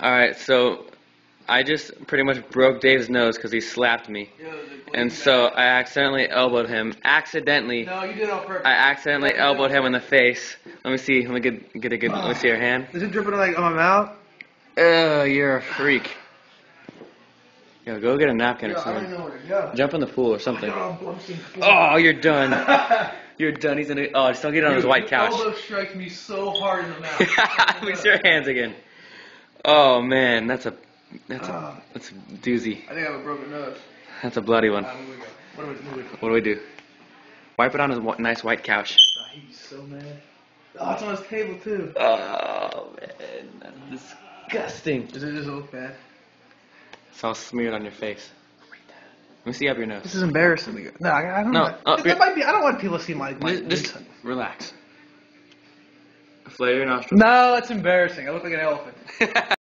All right, so I just pretty much broke Dave's nose because he slapped me, and so I accidentally elbowed him. Accidentally, No, you did it on purpose. I accidentally elbowed him in the face. Let me see. Let me get get a good. Let me see your hand. Is it dripping like on my mouth? Oh, you're a freak. Yo, go get a napkin or Yo, I don't something. even know where to go. Jump in the pool or something. Oh, Oh, you're done. You're done. He's in. A, oh, just don't get it on his white couch. Elbow strikes me so hard in the mouth. Let me see your hands again. Oh man, that's a that's a Ah. that's a doozy. I think I have a broken nose. That's a bloody one. Go. What do we do? What do we do? Wipe it on his nice white couch. Ah, he's so mad. Oh, it's on his table too. Oh man, that's disgusting. Does it just look bad? It's all smeared on your face. Let me see up your nose. This is embarrassing. No, I, I don't No, know. uh, that might be. I don't want people to see my. my Just, just relax. Flare your nostrils. no, it's embarrassing. I look like an elephant.